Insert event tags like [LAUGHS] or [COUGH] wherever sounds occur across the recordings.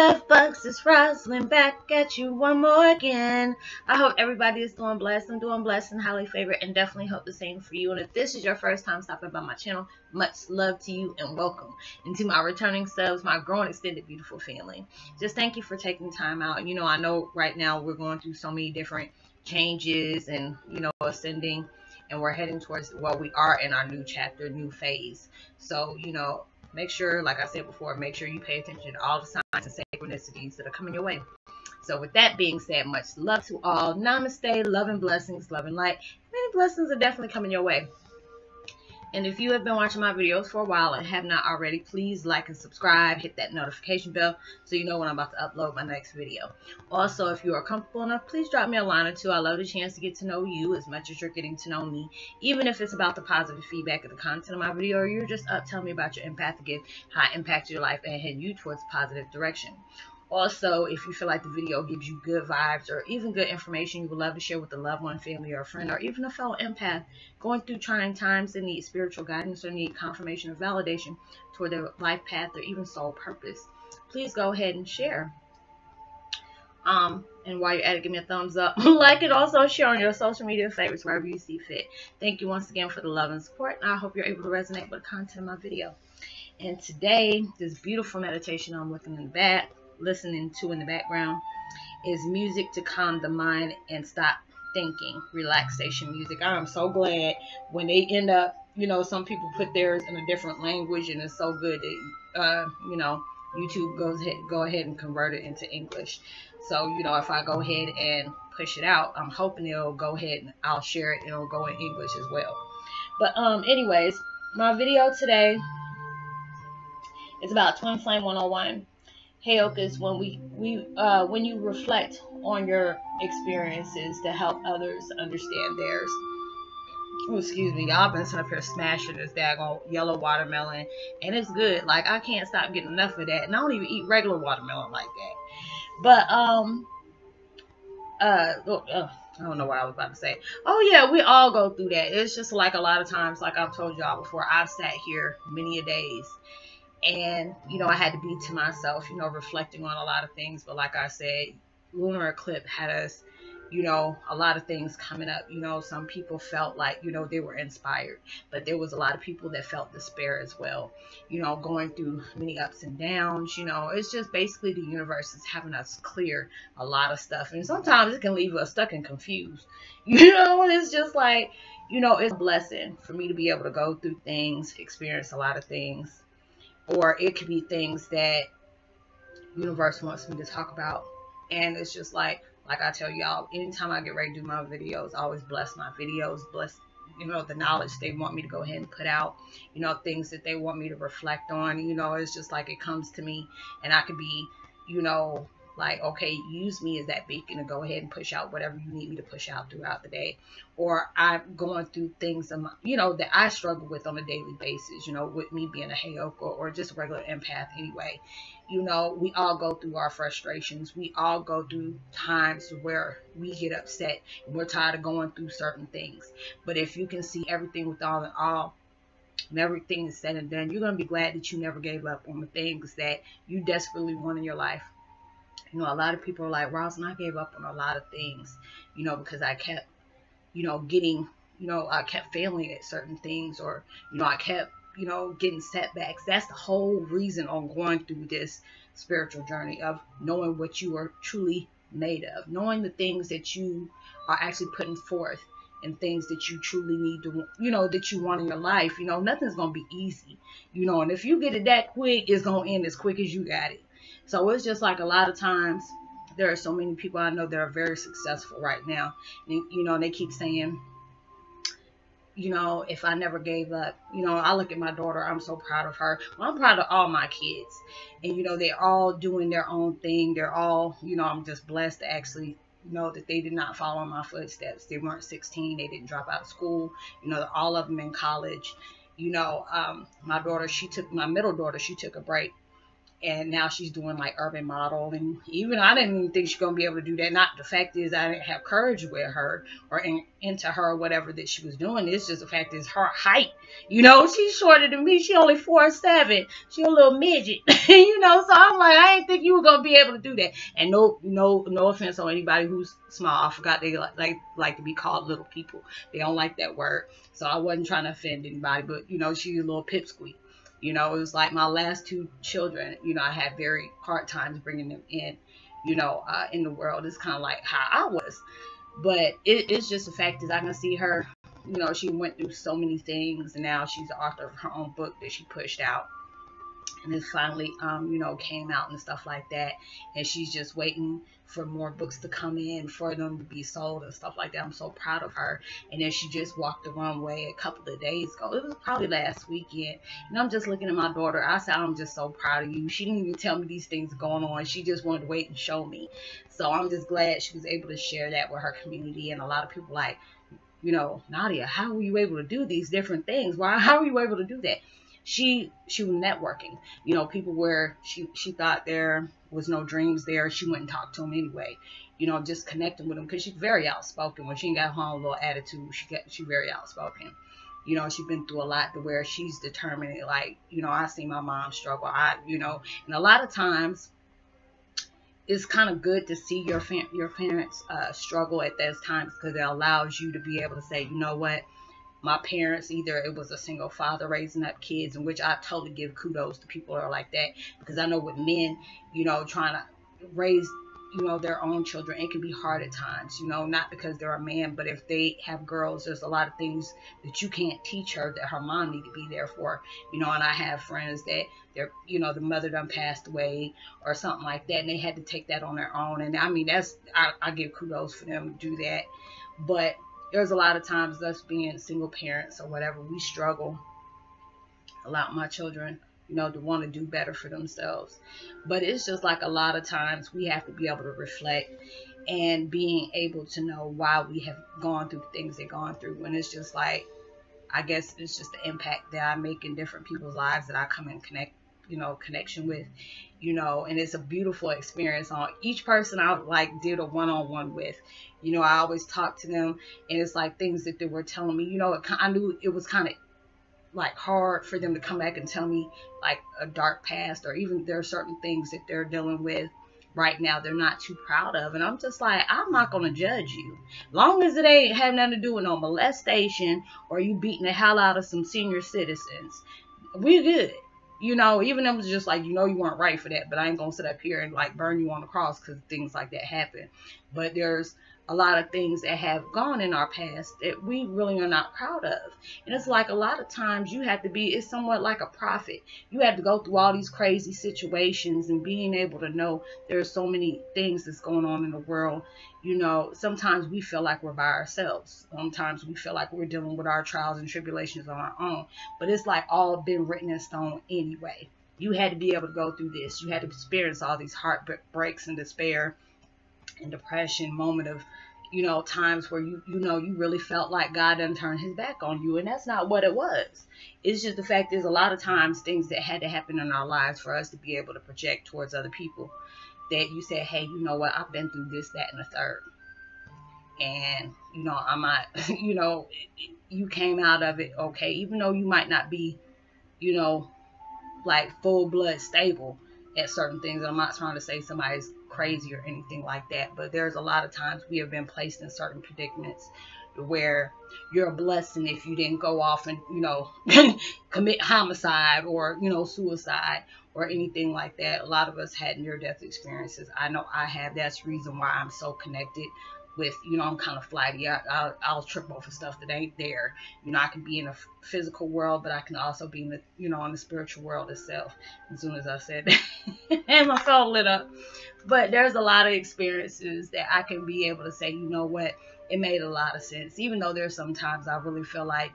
love bugs is Roslynn back at you one more again. I hope everybody is doing blessed. I'm doing blessed and highly favored and definitely hope the same for you. And if this is your first time stopping by my channel, much love to you and welcome. And to my returning subs, my growing extended beautiful family. Just thank you for taking time out. You know, I know right now we're going through so many different changes and, you know, ascending and we're heading towards well we are in our new chapter new phase so you know make sure, like I said before, make sure you pay attention to all the signs and synchronicities that are coming your way. So with that being said, much love to all. Namaste, love and blessings, love and light. Many blessings are definitely coming your way. And if you have been watching my videos for a while and have not already, please like and subscribe, hit that notification bell so you know when I'm about to upload my next video. Also, if you are comfortable enough, please drop me a line or two. I love the chance to get to know you as much as you're getting to know me, even if it's about the positive feedback of the content of my video or you're just up telling me about your empathic gift, how it impacted your life and head you towards positive direction. Also, if you feel like the video gives you good vibes or even good information you would love to share with a loved one, family, or friend, or even a fellow empath going through trying times and need spiritual guidance or need confirmation or validation toward their life path or even soul purpose, please go ahead and share. Um, and while you're at it, give me a thumbs up, [LAUGHS] like it, also share on your social media favorites wherever you see fit. Thank you once again for the love and support. And I hope you're able to resonate with the content of my video. And today, this beautiful meditation I'm looking back listening to in the background is music to calm the mind and stop thinking. Relaxation music. I'm so glad when they end up you know some people put theirs in a different language and it's so good that uh, you know youtube goes ahead go ahead and convert it into english. So you know if i go ahead and push it out i'm hoping it'll go ahead and i'll share it and it'll go in english as well. But um anyways my video today is about twin flame 101 Heyokas when we we uh, when you reflect on your experiences to help others understand theirs. Oh, excuse me, y'all been up here smashing this daggone yellow watermelon, and it's good. Like I can't stop getting enough of that, and I don't even eat regular watermelon like that. But um, uh, oh, uh, I don't know what I was about to say. Oh yeah, we all go through that. It's just like a lot of times, like I've told y'all before, I've sat here many a days and you know i had to be to myself you know reflecting on a lot of things. But like i said lunar eclipse had us you know a lot of things coming up. You know some people felt like you know they were inspired but there was a lot of people that felt despair as well. You know going through many ups and downs you know it's just basically the universe is having us clear a lot of stuff. And sometimes it can leave us stuck and confused. [LAUGHS] You know it's just like you know it's a blessing for me to be able to go through things experience a lot of things or it could be things that universe wants me to talk about. And it's just like like i tell y'all anytime i get ready to do my videos I always bless my videos bless you know the knowledge they want me to go ahead and put out you know things that they want me to reflect on. You know it's just like it comes to me and i could be you know like okay use me as that beacon to go ahead and push out whatever you need me to push out throughout the day. Or i'm going through things you know that i struggle with on a daily basis you know with me being a heyoka or just a regular empath anyway. You know we all go through our frustrations. We all go through times where we get upset and we're tired of going through certain things. But if you can see everything with all in all and everything is said and done, you're going to be glad that you never gave up on the things that you desperately want in your life. You know, a lot of people are like, and I gave up on a lot of things, you know, because I kept, you know, getting, you know, I kept failing at certain things or, you know, I kept, you know, getting setbacks. That's the whole reason on going through this spiritual journey of knowing what you are truly made of, knowing the things that you are actually putting forth and things that you truly need to, you know, that you want in your life. You know, nothing's going to be easy, you know, and if you get it that quick, it's going to end as quick as you got it. So it's just like a lot of times there are so many people I know that are very successful right now. And, you know, they keep saying, you know, if I never gave up, you know, I look at my daughter, I'm so proud of her. Well, I'm proud of all my kids. And, you know, they're all doing their own thing. They're all, you know, I'm just blessed to actually know that they did not follow my footsteps. They weren't 16. They didn't drop out of school. You know, all of them in college. You know, um, my daughter, she took, my middle daughter, she took a break and now she's doing like urban model and even i didn't think she's going to be able to do that. Not the fact is i didn't have courage with her or in, into her whatever that she was doing. It's just the fact is her height. You know she's shorter than me. She only four seven. She a little midget. [LAUGHS] You know so i'm like i didn't think you were going to be able to do that. And no no no offense on anybody who's small. I forgot they like, like like to be called little people. They don't like that word. So i wasn't trying to offend anybody but you know she's a little pipsqueak you know, it was like my last two children, you know, I had very hard times bringing them in, you know, uh, in the world. It's kind of like how I was. But it, it's just the fact is I can see her, you know, she went through so many things and now she's the author of her own book that she pushed out and then finally um, you know came out and stuff like that. And she's just waiting for more books to come in for them to be sold and stuff like that. I'm so proud of her. And then she just walked the runway a couple of days ago. It was probably last weekend. And i'm just looking at my daughter. I said i'm just so proud of you. She didn't even tell me these things going on. She just wanted to wait and show me. So i'm just glad she was able to share that with her community. And a lot of people like you know nadia how were you able to do these different things? Why [LAUGHS] how were you able to do that she she was networking. You know, people where she she thought there was no dreams there, she went and talked to them anyway. You know, just connecting with them because she's very outspoken. When she got home, little attitude, she got she very outspoken. You know, she's been through a lot to where she's determined. Like, you know, I see my mom struggle. I, you know, and a lot of times it's kind of good to see your your parents uh, struggle at those times because it allows you to be able to say, you know what, my parents either it was a single father raising up kids in which i totally give kudos to people that are like that because i know with men you know trying to raise you know their own children it can be hard at times you know not because they're a man but if they have girls there's a lot of things that you can't teach her that her mom need to be there for you know and i have friends that they're you know the mother done passed away or something like that and they had to take that on their own and i mean that's i, I give kudos for them to do that but there's a lot of times us being single parents or whatever, we struggle a lot. My children, you know, to want to do better for themselves. But it's just like a lot of times we have to be able to reflect and being able to know why we have gone through the things they've gone through. And it's just like, I guess it's just the impact that I make in different people's lives that I come and connect, you know, connection with, you know, and it's a beautiful experience on each person I like did a one-on-one with. You know, I always talk to them, and it's like things that they were telling me. You know, it, I knew it was kind of like hard for them to come back and tell me like a dark past, or even there are certain things that they're dealing with right now they're not too proud of. And I'm just like, I'm not gonna judge you. Long as it ain't have nothing to do with no molestation or you beating the hell out of some senior citizens. we're good. You know, even them was just like, you know, you weren't right for that, but I ain't gonna sit up here and like burn you on the cross because things like that happen. But there's a lot of things that have gone in our past that we really are not proud of. And it's like a lot of times you have to be, it's somewhat like a prophet. You have to go through all these crazy situations and being able to know there's so many things that's going on in the world. You know, sometimes we feel like we're by ourselves. Sometimes we feel like we're dealing with our trials and tribulations on our own. But it's like all been written in stone anyway. You had to be able to go through this. You had to experience all these heartbreaks and despair and depression, moment of, you know, times where you, you know, you really felt like God done turned his back on you. And that's not what it was. It's just the fact is a lot of times things that had to happen in our lives for us to be able to project towards other people that you said, hey, you know what, I've been through this, that, and the third. And, you know, I might, [LAUGHS] you know, you came out of it okay, even though you might not be, you know, like full blood stable at certain things. I'm not trying to say somebody's crazy or anything like that, but there's a lot of times we have been placed in certain predicaments where you're a blessing if you didn't go off and you know [LAUGHS] commit homicide or you know suicide or anything like that. A lot of us had near death experiences. I know I have. That's reason why I'm so connected with, you know, I'm kind of flighty. I, I'll, I'll trip over stuff that ain't there. You know, I can be in a physical world, but I can also be in the, you know, in the spiritual world itself. As soon as I said that, [LAUGHS] and my phone lit up. But there's a lot of experiences that I can be able to say, you know what, it made a lot of sense. Even though there's sometimes I really feel like,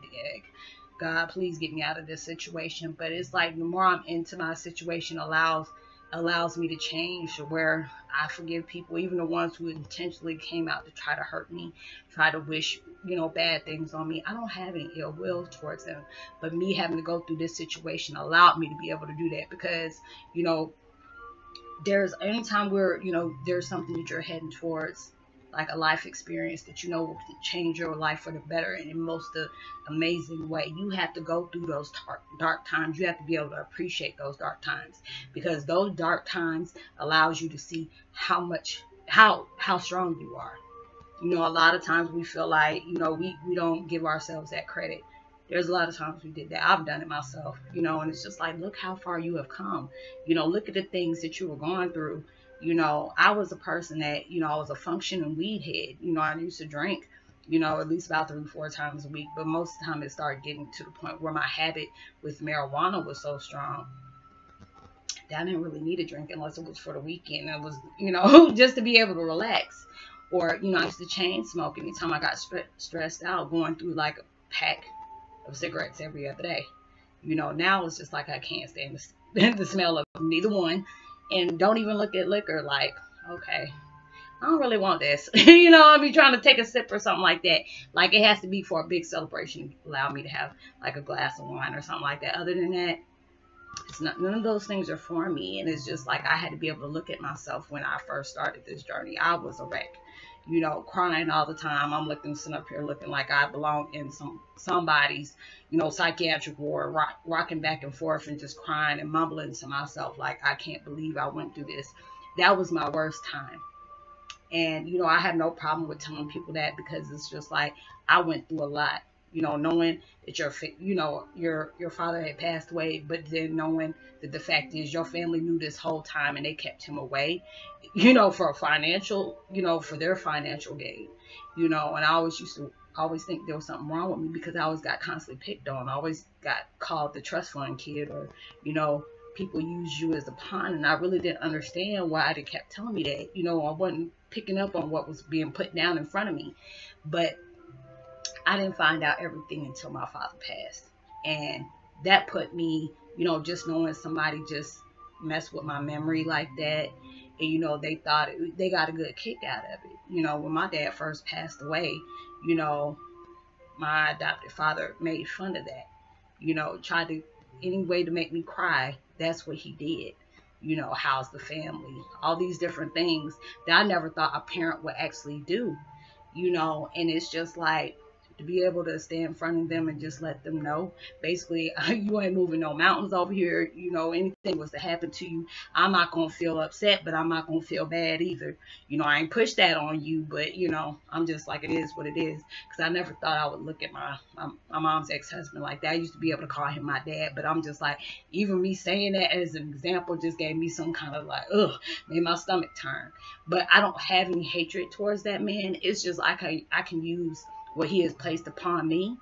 God, please get me out of this situation. But it's like the more I'm into my situation allows allows me to change where I forgive people, even the ones who intentionally came out to try to hurt me, try to wish, you know, bad things on me. I don't have any ill will towards them. But me having to go through this situation allowed me to be able to do that because, you know, there's anytime where you know there's something that you're heading towards like a life experience that you know will change your life for the better and in most the amazing way you have to go through those dark, dark times you have to be able to appreciate those dark times because those dark times allows you to see how much how how strong you are you know a lot of times we feel like you know we we don't give ourselves that credit there's a lot of times we did that. I've done it myself, you know, and it's just like, look how far you have come. You know, look at the things that you were going through. You know, I was a person that, you know, I was a functioning weed head. You know, I used to drink, you know, at least about three, four times a week. But most of the time it started getting to the point where my habit with marijuana was so strong that I didn't really need a drink unless it was for the weekend. It was, you know, [LAUGHS] just to be able to relax. Or, you know, I used to chain smoke anytime I got stressed out, going through like a pack of cigarettes every other day. You know, now it's just like I can't stand the, [LAUGHS] the smell of neither one. And don't even look at liquor like, okay, I don't really want this. [LAUGHS] you know, I'll be trying to take a sip or something like that. Like it has to be for a big celebration. Allow me to have like a glass of wine or something like that. Other than that, it's not none of those things are for me. And it's just like I had to be able to look at myself when I first started this journey. I was a wreck you know, crying all the time. I'm looking, sitting up here looking like I belong in some somebody's, you know, psychiatric ward, rock, rocking back and forth and just crying and mumbling to myself like I can't believe I went through this. That was my worst time. And you know, I have no problem with telling people that because it's just like I went through a lot you know, knowing that your, you know, your your father had passed away, but then knowing that the fact is your family knew this whole time and they kept him away, you know, for a financial, you know, for their financial gain, you know. And I always used to always think there was something wrong with me because I always got constantly picked on. I always got called the trust fund kid, or you know, people use you as a pawn, and I really didn't understand why they kept telling me that. You know, I wasn't picking up on what was being put down in front of me, but I didn't find out everything until my father passed. And that put me, you know, just knowing somebody just messed with my memory like that. And, you know, they thought it, they got a good kick out of it. You know, when my dad first passed away, you know, my adopted father made fun of that. You know, tried to, any way to make me cry. That's what he did you know, how's the family, all these different things that I never thought a parent would actually do, you know, and it's just like, to be able to stay in front of them and just let them know. Basically [LAUGHS] you ain't moving no mountains over here. You know anything was to happen to you i'm not gonna feel upset but i'm not gonna feel bad either. You know i ain't push that on you but you know i'm just like it is what it is. Because i never thought i would look at my, my my mom's ex-husband like that. I used to be able to call him my dad but i'm just like even me saying that as an example just gave me some kind of like ugh made my stomach turn. But i don't have any hatred towards that man. It's just like i, I can use what he has placed upon me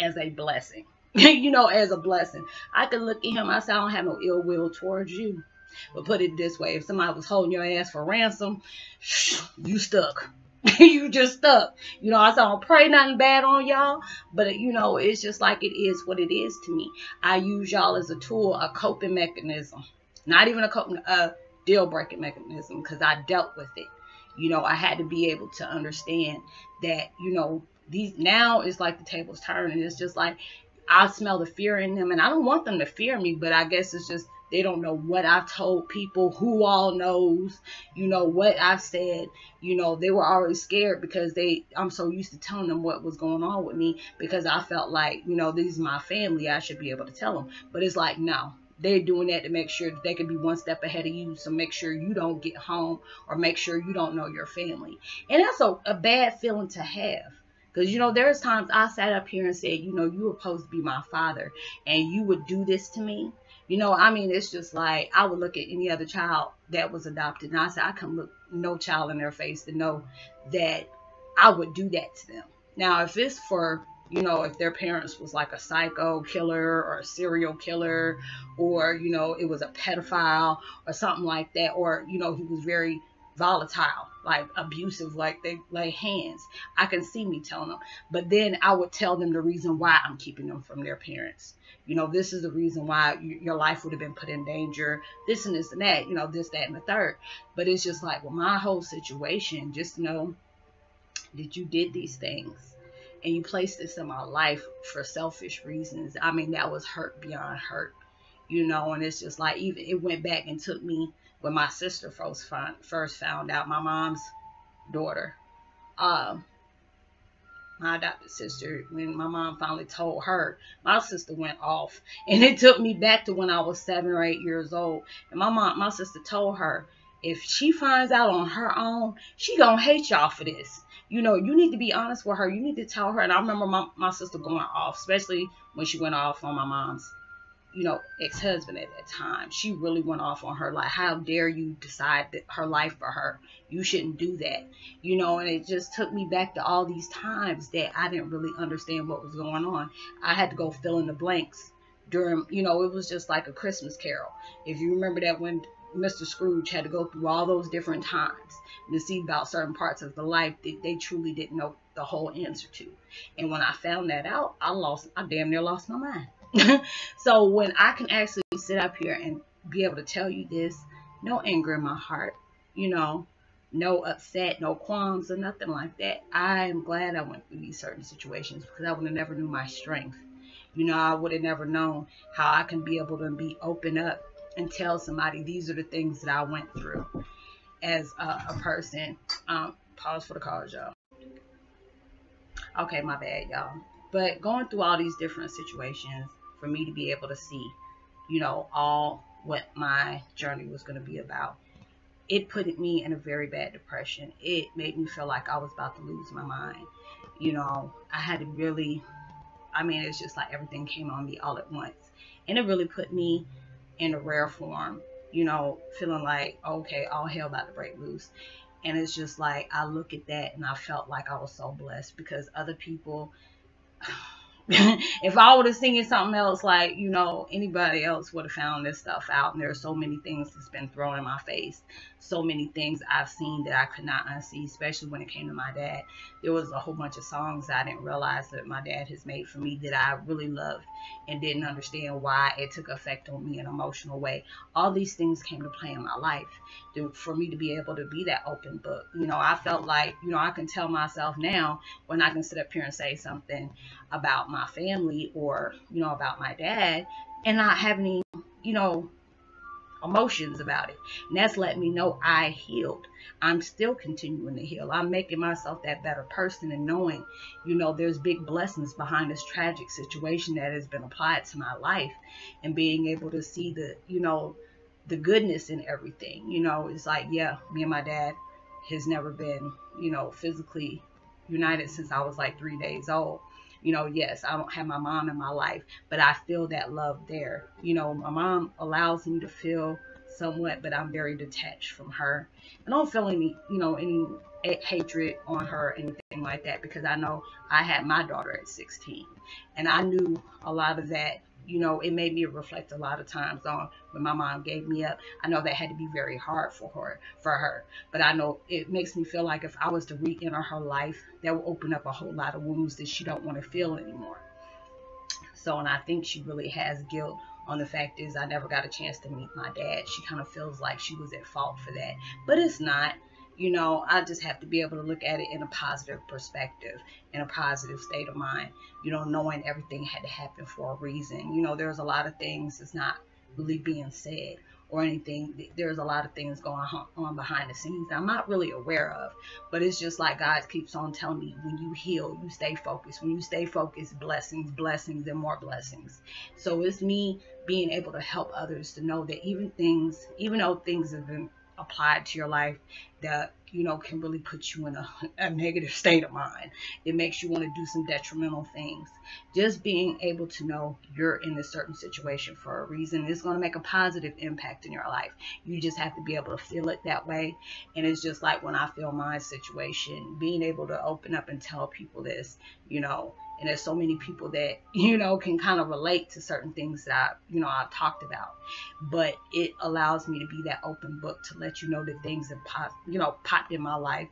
as a blessing. [LAUGHS] you know, as a blessing. I could look at him, I say, I don't have no ill will towards you. But put it this way, if somebody was holding your ass for ransom, [SNIFFS] you stuck. [LAUGHS] you just stuck. You know, I don't pray nothing bad on y'all, but you know, it's just like it is what it is to me. I use y'all as a tool, a coping mechanism. Not even a coping, a deal breaking mechanism, because I dealt with it. You know, I had to be able to understand that, you know, these now it's like the tables turn and it's just like I smell the fear in them and I don't want them to fear me, but I guess it's just they don't know what I've told people, who all knows, you know, what I've said. You know, they were already scared because they I'm so used to telling them what was going on with me because I felt like, you know, this is my family, I should be able to tell them. But it's like, no, they're doing that to make sure that they can be one step ahead of you. So make sure you don't get home or make sure you don't know your family. And that's a, a bad feeling to have. Because, you know, there's times I sat up here and said, you know, you were supposed to be my father and you would do this to me. You know, I mean, it's just like I would look at any other child that was adopted and I said, I can look no child in their face to know that I would do that to them. Now, if it's for you know, if their parents was like a psycho killer or a serial killer, or, you know, it was a pedophile or something like that, or, you know, he was very volatile, like abusive, like they lay hands. I can see me telling them. But then I would tell them the reason why I'm keeping them from their parents. You know, this is the reason why your life would have been put in danger. This and this and that, you know, this, that, and the third. But it's just like, well, my whole situation, just know that you did these things and you placed this in my life for selfish reasons. I mean, that was hurt beyond hurt. you know, and it's just like even it went back and took me when my sister first found, first found out my mom's daughter. Um, my adopted sister, when my mom finally told her, my sister went off. [LAUGHS] And it took me back to when I was seven or eight years old. And my mom, my sister told her, if she finds out on her own, she gonna hate y'all for this. You know, you need to be honest with her. You need to tell her. And I remember my, my sister going off, especially when she went off on my mom's you know, ex-husband at that time. She really went off on her like, how dare you decide that her life for her? You shouldn't do that. You know, and it just took me back to all these times that I didn't really understand what was going on. I had to go fill in the blanks during, you know, it was just like a Christmas carol. If you remember that when Mr. Scrooge had to go through all those different times to see about certain parts of the life that they truly didn't know the whole answer to. And when I found that out, I lost, I damn near lost my mind. [LAUGHS] so when I can actually sit up here and be able to tell you this, no anger in my heart, you know, no upset, no qualms or nothing like that. I am glad I went through these certain situations because I would have never knew my strength. You know, I would have never known how I can be able to be open up and tell somebody these are the things that I went through as a, a person. Um, pause for the cars, y'all. Okay, my bad, y'all. But going through all these different situations, for me to be able to see, you know, all what my journey was going to be about. It put me in a very bad depression. It made me feel like I was about to lose my mind. You know, I had to really, I mean, it's just like everything came on me all at once. And it really put me in a rare form, you know, feeling like, okay, all hell about to break loose. And it's just like, I look at that and I felt like I was so blessed because other people, [SIGHS] if I would have seen something else, like, you know, anybody else would have found this stuff out. And there are so many things that's been thrown in my face. So many things I've seen that I could not unsee, especially when it came to my dad. There was a whole bunch of songs I didn't realize that my dad has made for me that I really loved and didn't understand why it took effect on me in an emotional way. All these things came to play in my life for me to be able to be that open book. You know, I felt like, you know, I can tell myself now when I can sit up here and say something about my family or, you know, about my dad and not have any, you know, emotions about it. And that's letting me know I healed. I'm still continuing to heal. I'm making myself that better person and knowing, you know, there's big blessings behind this tragic situation that has been applied to my life and being able to see the, you know, the goodness in everything. You know, it's like, yeah, me and my dad has never been, you know, physically united since I was like three days old you know, yes, I don't have my mom in my life, but I feel that love there. You know, my mom allows me to feel somewhat, but I'm very detached from her. And I don't feel any, you know, any hatred on her or anything like that because I know I had my daughter at 16 and I knew a lot of that you know, it made me reflect a lot of times on when my mom gave me up. I know that had to be very hard for her, for her. But I know it makes me feel like if I was to re-enter her life, that will open up a whole lot of wounds that she don't want to feel anymore. So, and I think she really has guilt on the fact is I never got a chance to meet my dad. She kind of feels like she was at fault for that, but it's not you know, I just have to be able to look at it in a positive perspective, in a positive state of mind, you know, knowing everything had to happen for a reason. You know, there's a lot of things that's not really being said or anything. There's a lot of things going on behind the scenes I'm not really aware of, but it's just like God keeps on telling me when you heal, you stay focused. When you stay focused, blessings, blessings, and more blessings. So it's me being able to help others to know that even things, even though things have been applied to your life that you know can really put you in a, a negative state of mind. It makes you want to do some detrimental things. Just being able to know you're in a certain situation for a reason is going to make a positive impact in your life. You just have to be able to feel it that way. And it's just like when i feel my situation being able to open up and tell people this you know and there's so many people that [LAUGHS] you know can kind of relate to certain things that I, you know I've talked about. But it allows me to be that open book to let you know the things that pop you know popped in my life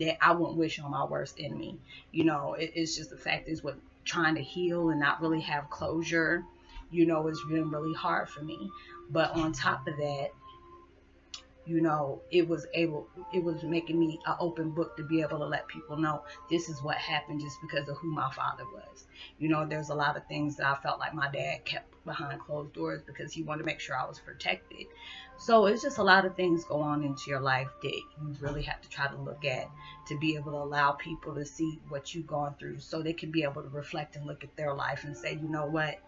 that I wouldn't wish on my worst enemy. You know it, it's just the fact is what trying to heal and not really have closure you know it's been really hard for me. But on top of that you know, it was able, it was making me an open book to be able to let people know this is what happened just because of who my father was. You know, there's a lot of things that I felt like my dad kept behind closed doors because he wanted to make sure I was protected. So it's just a lot of things go on into your life that you really have to try to look at to be able to allow people to see what you've gone through so they can be able to reflect and look at their life and say, you know what,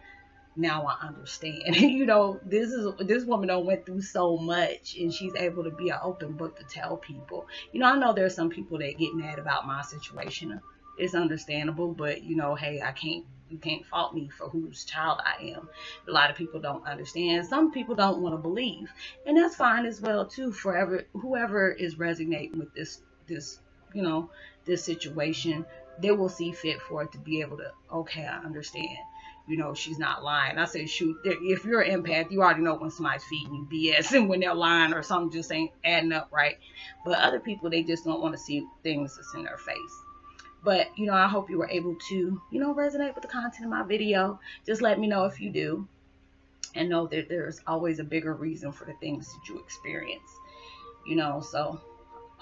now I understand. [LAUGHS] you know, this is this woman don't went through so much and she's able to be an open book to tell people. You know, I know there's some people that get mad about my situation. It's understandable, but you know, hey, I can't you can't fault me for whose child I am. A lot of people don't understand. Some people don't want to believe. And that's fine as well too, forever whoever is resonating with this this, you know, this situation, they will see fit for it to be able to, okay, I understand you know, she's not lying. I say, shoot, if you're an empath, you already know when somebody's feeding you BS [LAUGHS] and when they're lying or something just ain't adding up right. But other people, they just don't want to see things that's in their face. But, you know, I hope you were able to, you know, resonate with the content of my video. Just let me know if you do. And know that there's always a bigger reason for the things that you experience. You know, so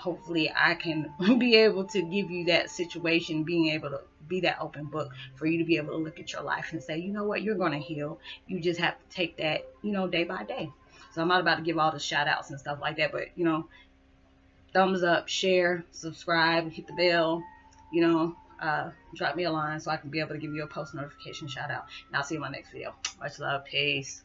hopefully I can [LAUGHS] be able to give you that situation, being able to be that open book for you to be able to look at your life and say, you know what, you're going to heal. You just have to take that, you know, day by day. So I'm not about to give all the shout outs and stuff like that, but, you know, thumbs up, share, subscribe, hit the bell, you know, uh, drop me a line so I can be able to give you a post notification shout out. And I'll see you in my next video. Much love. Peace.